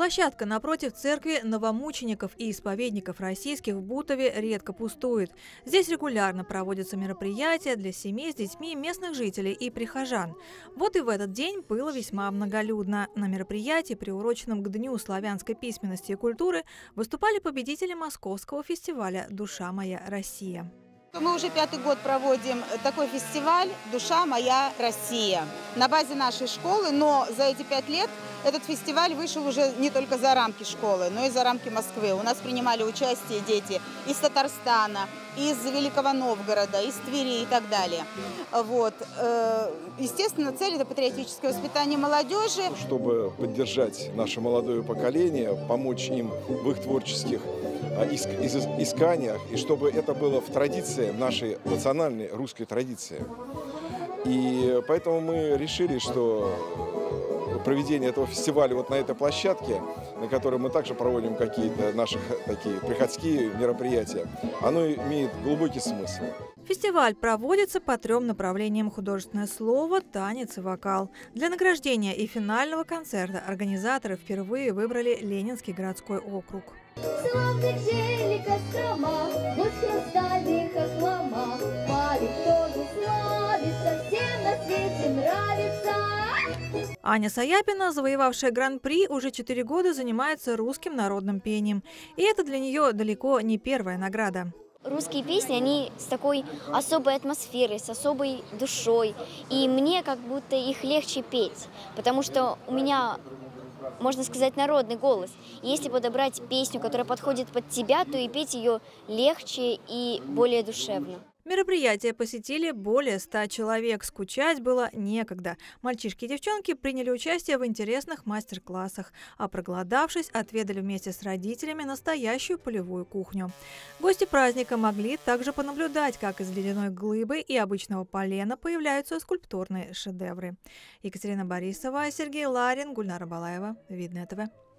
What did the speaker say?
Площадка напротив церкви новомучеников и исповедников российских в Бутове редко пустует. Здесь регулярно проводятся мероприятия для семей с детьми, местных жителей и прихожан. Вот и в этот день было весьма многолюдно. На мероприятии, приуроченном к Дню славянской письменности и культуры, выступали победители Московского фестиваля «Душа моя Россия». Мы уже пятый год проводим такой фестиваль «Душа моя Россия» на базе нашей школы, но за эти пять лет этот фестиваль вышел уже не только за рамки школы, но и за рамки Москвы. У нас принимали участие дети из Татарстана, из Великого Новгорода, из Твери и так далее. Вот. Э, естественно, цель – это патриотическое воспитание молодежи. Чтобы поддержать наше молодое поколение, помочь им в их творческих а, исканиях, и чтобы это было в традиции, нашей национальной русской традиции. И поэтому мы решили, что проведение этого фестиваля вот на этой площадке, на которой мы также проводим какие-то наши такие приходские мероприятия, оно имеет глубокий смысл. Фестиваль проводится по трем направлениям художественное слово, танец и вокал. Для награждения и финального концерта организаторы впервые выбрали Ленинский городской округ. Славных Аня Саяпина, завоевавшая гран-при, уже четыре года занимается русским народным пением. И это для нее далеко не первая награда. Русские песни, они с такой особой атмосферой, с особой душой. И мне как будто их легче петь, потому что у меня можно сказать, народный голос. Если подобрать песню, которая подходит под тебя, то и петь ее легче и более душевно. Мероприятие посетили более ста человек. Скучать было некогда. Мальчишки и девчонки приняли участие в интересных мастер-классах, а проголодавшись, отведали вместе с родителями настоящую полевую кухню. Гости праздника могли также понаблюдать, как из ледяной глыбы и обычного полена появляются скульптурные шедевры. Екатерина Борисова, Сергей Ларин, Гульнара Балаева. Видное ТВ.